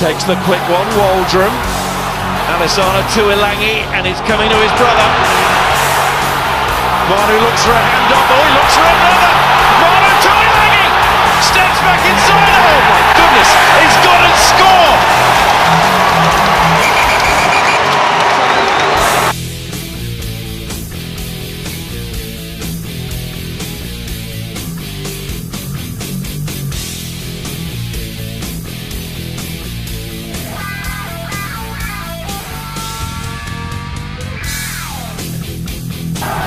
takes the quick one, Waldrum. Alesana Tuilagi, and it's coming to his brother. Manu looks for a hand up, oh, he looks for another. Manu Tuilagi steps back inside. Oh my goodness, he's got to score.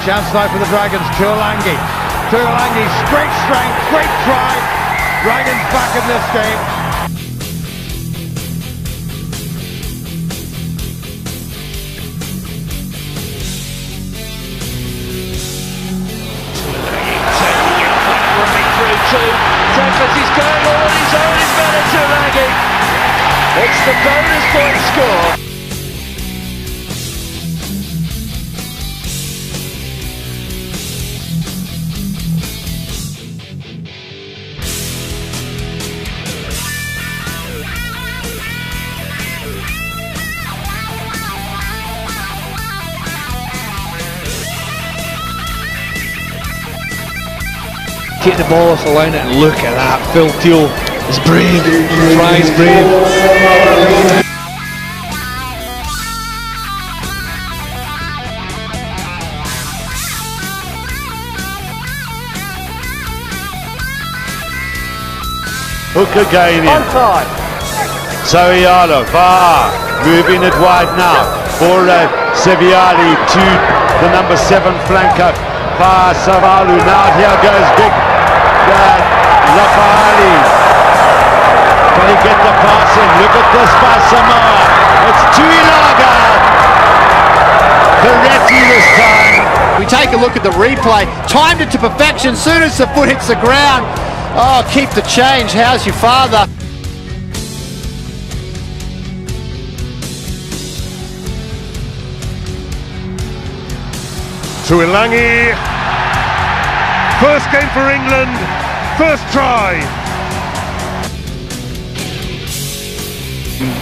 Chance now for the Dragons, Tuilagi. Tuilagi, great strength, great try. Dragons back in this game. Going all on his own. Better. It's the bonus point score. Take the ball off the line and look at that. Phil Teal is brave. Tries brave. Hook again in. Sariano, far, moving it wide now for uh, Seviali to the number seven flanker, far Savalu. Now here goes big uh, Lafahali. Can he get the pass in? Look at this by Samoa. It's Tuilagi. Peretti this time. We take a look at the replay, timed it to perfection. Soon as the foot hits the ground, oh, keep the change. How's your father? Tuilagi. First game for England. First try.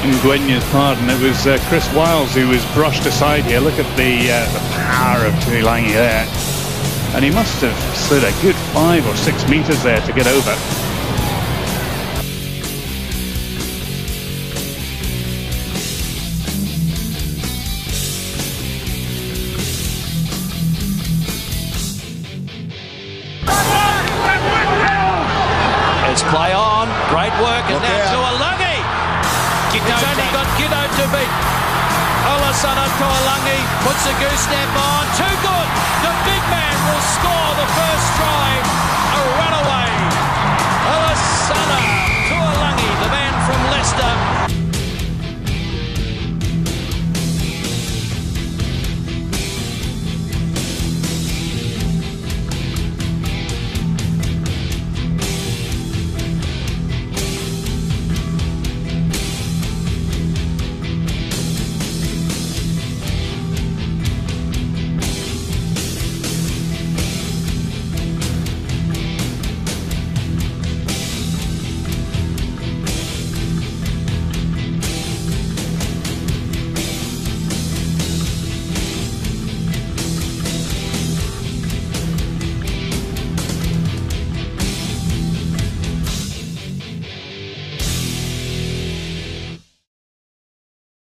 in Gwenya's pardon, it was uh, Chris Wyles who was brushed aside here. Look at the uh, the power of Tuilagi there. And he must have slid a good five or six metres there to get over. It's play on. Great work. And now Tuilagi. It's only got Giddo to beat. Alesana Tuilagi puts a gooseneck on. Too good. The big man will score the first try. A runaway.